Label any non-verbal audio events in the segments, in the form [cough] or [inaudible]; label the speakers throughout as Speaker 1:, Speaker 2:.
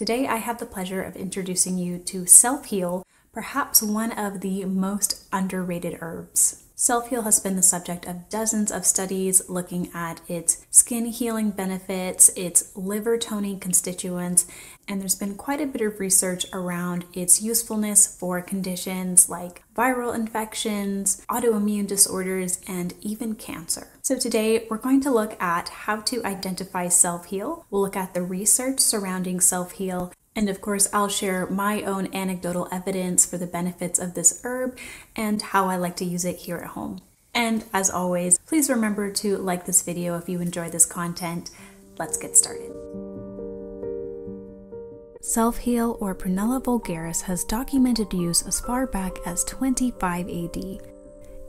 Speaker 1: Today, I have the pleasure of introducing you to Self Heal, perhaps one of the most underrated herbs. Self Heal has been the subject of dozens of studies looking at its skin healing benefits, its liver toning constituents, and there's been quite a bit of research around its usefulness for conditions like viral infections, autoimmune disorders, and even cancer. So, today we're going to look at how to identify self heal. We'll look at the research surrounding self heal and of course, I'll share my own anecdotal evidence for the benefits of this herb and how I like to use it here at home. And as always, please remember to like this video if you enjoy this content. Let's get started. Self Heal or Prunella vulgaris has documented use as far back as 25 AD.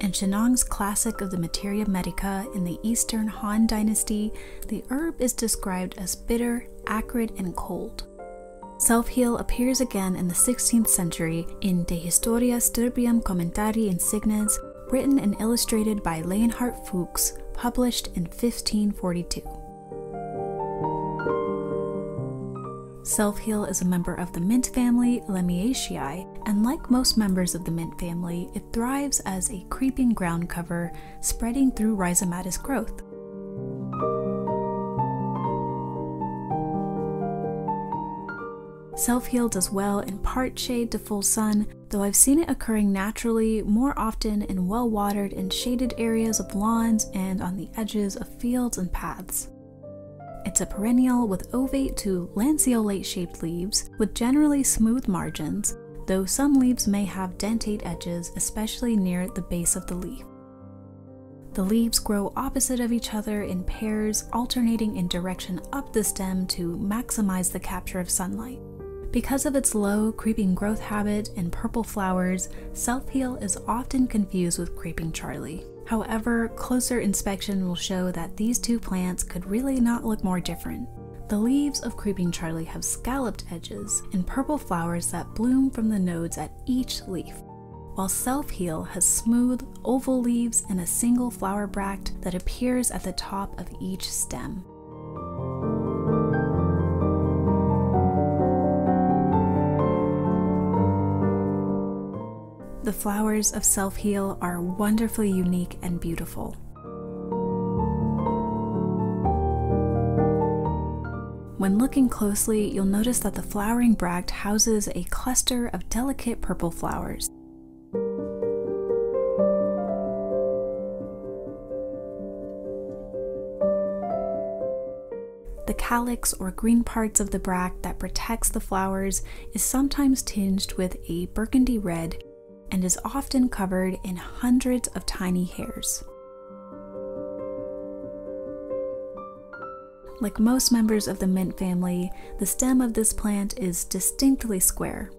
Speaker 1: In Shennong's classic of the Materia Medica in the Eastern Han Dynasty, the herb is described as bitter, acrid, and cold. Self heal appears again in the 16th century in De Historia Stirpium Commentarii Insignes, written and illustrated by Leonhard Fuchs, published in 1542. Self heal is a member of the mint family Lamiaceae, and like most members of the mint family, it thrives as a creeping ground cover, spreading through rhizomatous growth. Self heal does well in part shade to full sun, though I've seen it occurring naturally more often in well watered and shaded areas of lawns and on the edges of fields and paths. It's a perennial with ovate to lanceolate shaped leaves with generally smooth margins, though some leaves may have dentate edges, especially near the base of the leaf. The leaves grow opposite of each other in pairs, alternating in direction up the stem to maximize the capture of sunlight. Because of its low creeping growth habit and purple flowers, Self Heal is often confused with Creeping Charlie. However, closer inspection will show that these two plants could really not look more different. The leaves of Creeping Charlie have scalloped edges and purple flowers that bloom from the nodes at each leaf, while Self Heal has smooth, oval leaves and a single flower bract that appears at the top of each stem. The flowers of Self Heal are wonderfully unique and beautiful. When looking closely, you'll notice that the flowering bract houses a cluster of delicate purple flowers. The calyx or green parts of the bract that protects the flowers is sometimes tinged with a burgundy red and is often covered in hundreds of tiny hairs. Like most members of the mint family, the stem of this plant is distinctly square.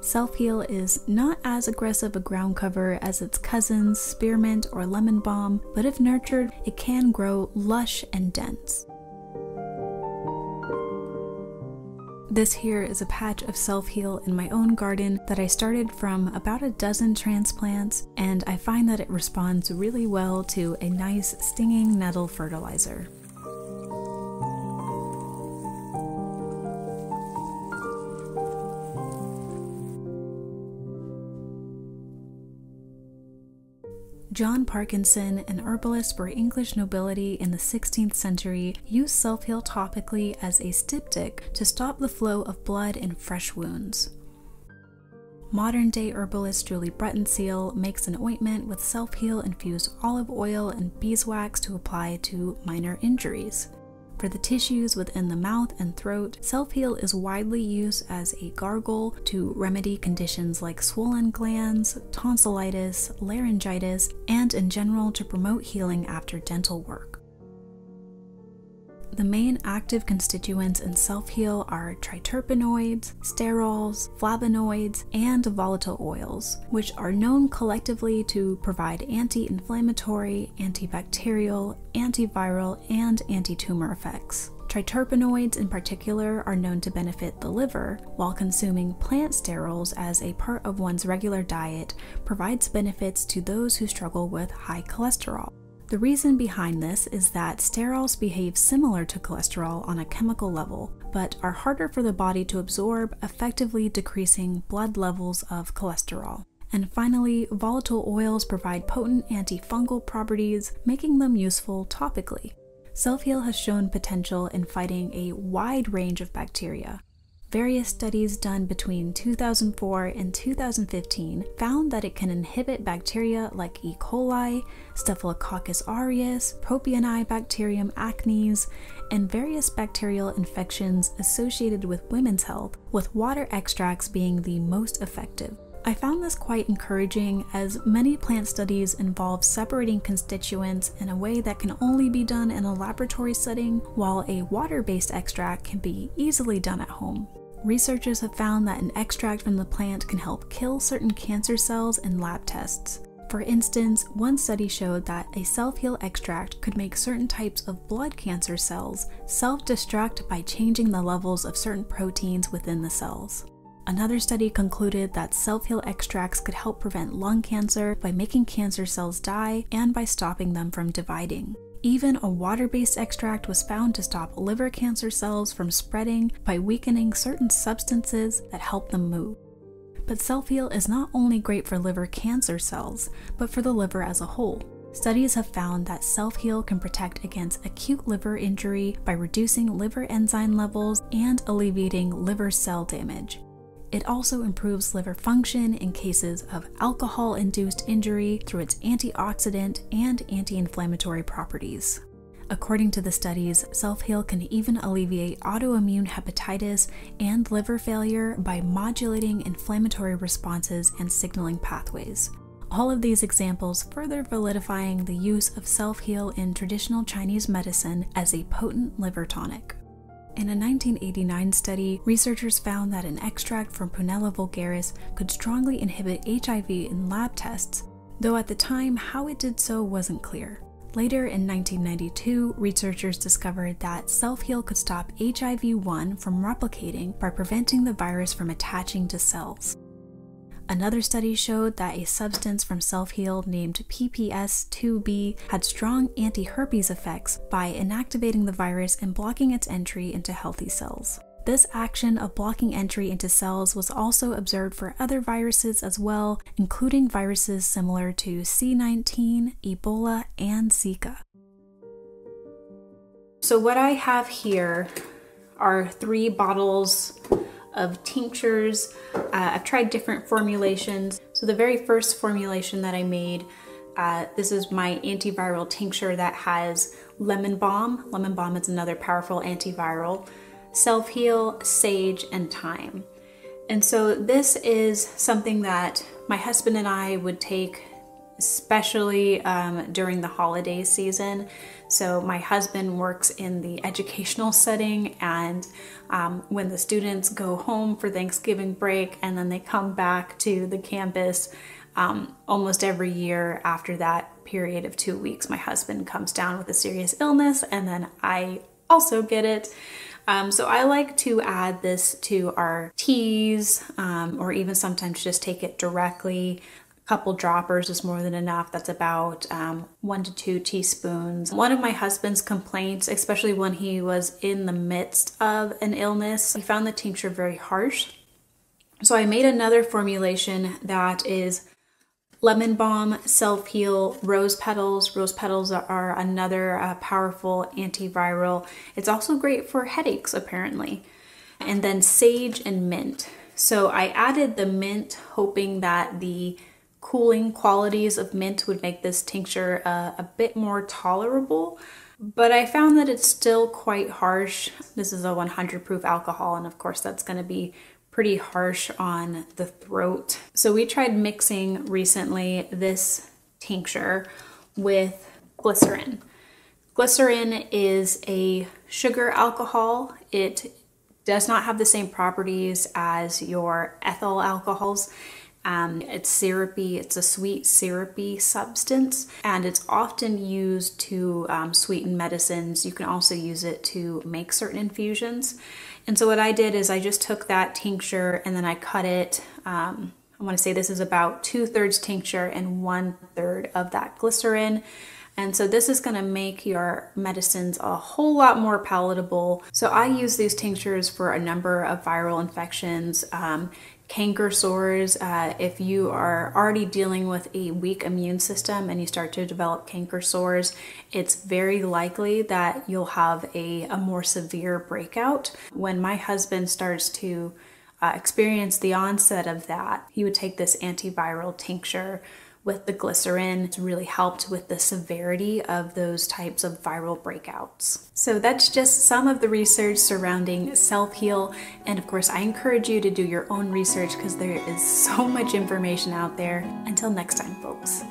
Speaker 1: Self Heal is not as aggressive a ground cover as its cousins, spearmint or lemon balm, but if nurtured, it can grow lush and dense. This here is a patch of self heal in my own garden that I started from about a dozen transplants, and I find that it responds really well to a nice stinging nettle fertilizer. John Parkinson, an herbalist for English nobility in the 16th century, used self heal topically as a styptic to stop the flow of blood in fresh wounds. Modern day herbalist Julie Breitensiel makes an ointment with self heal infused olive oil and beeswax to apply to minor injuries. For the tissues within the mouth and throat, Self Heal is widely used as a gargle to remedy conditions like swollen glands, tonsillitis, laryngitis, and in general to promote healing after dental work. The main active constituents in self heal are triterpenoids, sterols, flavonoids, and volatile oils, which are known collectively to provide anti inflammatory, antibacterial, antiviral, and anti tumor effects. Triterpenoids in particular are known to benefit the liver, while consuming plant sterols as a part of one's regular diet provides benefits to those who struggle with high cholesterol. The reason behind this is that sterols behave similar to cholesterol on a chemical level, but are harder for the body to absorb, effectively decreasing blood levels of cholesterol. And finally, volatile oils provide potent antifungal properties, making them useful topically. Self Heal has shown potential in fighting a wide range of bacteria. Various studies done between 2004 and 2015 found that it can inhibit bacteria like E. coli, Staphylococcus aureus, Propionibacterium acnes, and various bacterial infections associated with women's health, with water extracts being the most effective. I found this quite encouraging as many plant studies involve separating constituents in a way that can only be done in a laboratory setting, while a water based extract can be easily done at home. Researchers have found that an extract from the plant can help kill certain cancer cells in lab tests. For instance, one study showed that a self heal extract could make certain types of blood cancer cells self destruct by changing the levels of certain proteins within the cells. Another study concluded that self heal extracts could help prevent lung cancer by making cancer cells die and by stopping them from dividing. Even a water based extract was found to stop liver cancer cells from spreading by weakening certain substances that help them move. But self heal is not only great for liver cancer cells, but for the liver as a whole. Studies have found that self heal can protect against acute liver injury by reducing liver enzyme levels and alleviating liver cell damage. It also improves liver function in cases of alcohol induced injury through its antioxidant and anti inflammatory properties. According to the studies, self heal can even alleviate autoimmune hepatitis and liver failure by modulating inflammatory responses and signaling pathways. All of these examples further validifying the use of self heal in traditional Chinese medicine as a potent liver tonic. In a 1989 study, researchers found that an extract from Prunella vulgaris could strongly inhibit HIV in lab tests, though at the time how it did so wasn't clear. Later in 1992, researchers discovered that self heal could stop HIV 1 from replicating by preventing the virus from attaching to cells. Another study showed that a substance from self heal named PPS2B had strong anti herpes effects by inactivating the virus and blocking its entry into healthy cells. This action of blocking entry into cells was also observed for other viruses as well, including viruses similar to C19, Ebola, and Zika. So, what I have here are three bottles of tinctures. Uh, I've tried different formulations. So the very first formulation that I made, uh, this is my antiviral tincture that has lemon balm. Lemon balm is another powerful antiviral. Self heal, sage, and thyme. And so this is something that my husband and I would take especially um, during the holiday season. So, my husband works in the educational [laughs] setting, and um, when the students go home for Thanksgiving break and then they come back to the campus, um, almost every year after that period of two weeks, my husband comes down with a serious illness, and then I also get it. Um, so I like to add this to our teas um, or even sometimes just take it directly couple droppers is more than enough. That's about um, one to two teaspoons. One of my husband's complaints, especially when he was in the midst of an illness, he found the tincture very harsh. So I made another formulation that is lemon balm, self heal, rose petals. Rose petals are another uh, powerful antiviral. It's also great for headaches, apparently. And then sage and mint. So I added the mint, hoping that the cooling qualities of mint would make this tincture uh, a bit more tolerable, but I found that it's still quite harsh. This is a 100 proof alcohol, and of course, that's going to be pretty harsh on the throat. So, we tried mixing recently this tincture with glycerin. Glycerin is a sugar alcohol. It does not have the same properties as your ethyl alcohols. Um, it's syrupy, it's a sweet syrupy substance, and it's often used to um, sweeten medicines. You can also use it to make certain infusions. And so, what I did is I just took that tincture and then I cut it. Um, I want to say this is about two thirds tincture and one third of that glycerin. And so this is going to make your medicines a whole lot more palatable. So I use these tinctures for a number of viral infections. Um, canker sores, uh, if you are already dealing with a weak immune system and you start to develop canker sores, it's very likely that you'll have a, a more severe breakout. When my husband starts to uh, experience the onset of that, he would take this antiviral tincture with the glycerin. It's really helped with the severity of those types of viral breakouts. So that's just some of the research surrounding self-heal. And of course, I encourage you to do your own research because there is so much information out there. Until next time, folks.